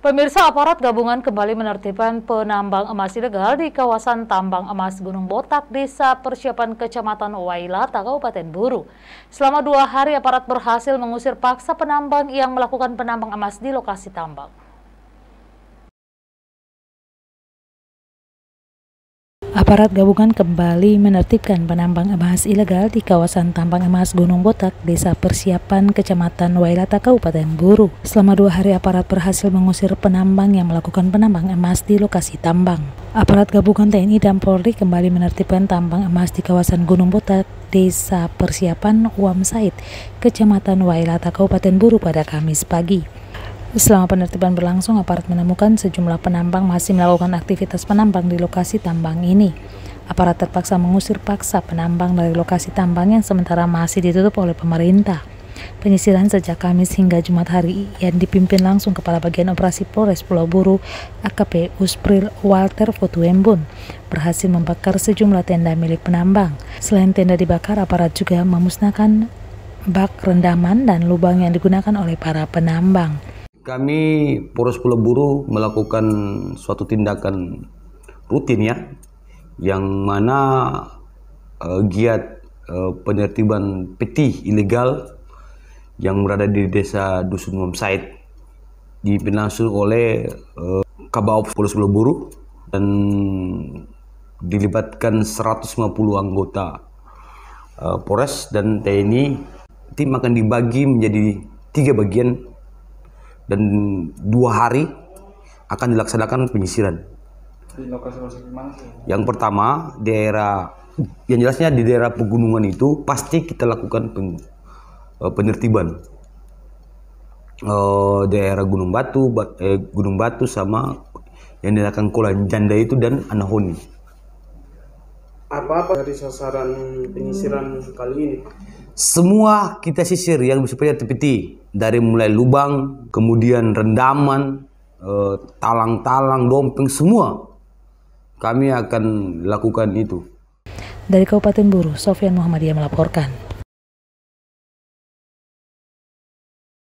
Pemirsa aparat gabungan kembali menertibkan penambang emas ilegal di kawasan tambang emas Gunung Botak, Desa Persiapan Kecamatan Wailata, Kabupaten Buru. Selama dua hari aparat berhasil mengusir paksa penambang yang melakukan penambang emas di lokasi tambang. Aparat gabungan kembali menertibkan penambang emas ilegal di kawasan tambang emas Gunung Botak, Desa Persiapan, Kecamatan Wailata, Kabupaten Buru. Selama dua hari aparat berhasil mengusir penambang yang melakukan penambang emas di lokasi tambang. Aparat gabungan TNI dan Polri kembali menertibkan tambang emas di kawasan Gunung Botak, Desa Persiapan, Wam Said, Kecamatan Wailata, Kabupaten Buru pada Kamis pagi. Selama penertiban berlangsung, aparat menemukan sejumlah penambang masih melakukan aktivitas penambang di lokasi tambang ini. Aparat terpaksa mengusir paksa penambang dari lokasi tambang yang sementara masih ditutup oleh pemerintah. Penyisiran sejak Kamis hingga Jumat hari yang dipimpin langsung Kepala Bagian Operasi Polres Pulau Buru AKP Uspril Walter Fotuembun berhasil membakar sejumlah tenda milik penambang. Selain tenda dibakar, aparat juga memusnahkan bak rendaman dan lubang yang digunakan oleh para penambang. Kami Polres Pulau Buru melakukan suatu tindakan rutin ya, yang mana uh, giat uh, penertiban peti ilegal yang berada di desa Dusun Wamsait dipimpin langsung oleh uh, Kabau Polres Pulau Buru dan dilibatkan 150 anggota uh, Polres dan TNI. Tim akan dibagi menjadi tiga bagian dan dua hari akan dilaksanakan penyisiran. Di lokasi mana sih? Yang pertama daerah yang jelasnya di daerah pegunungan itu pasti kita lakukan pen, uh, penertiban. Uh, daerah Gunung Batu, eh, Gunung Batu sama yang dinamakan Kolan Janda itu dan Anahoni. Apa-apa dari sasaran penyisiran kali ini? Semua kita sisir yang seperti tepi dari mulai lubang, kemudian rendaman, eh, talang-talang, dompeng, semua kami akan lakukan itu. Dari Kabupaten Buru, Sofian Muhammadiyah melaporkan.